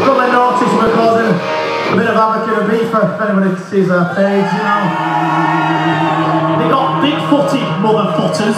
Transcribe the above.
Come and notice we're causing a bit of havoc and a beef if anybody sees our page, you know. They got big footed mother footers.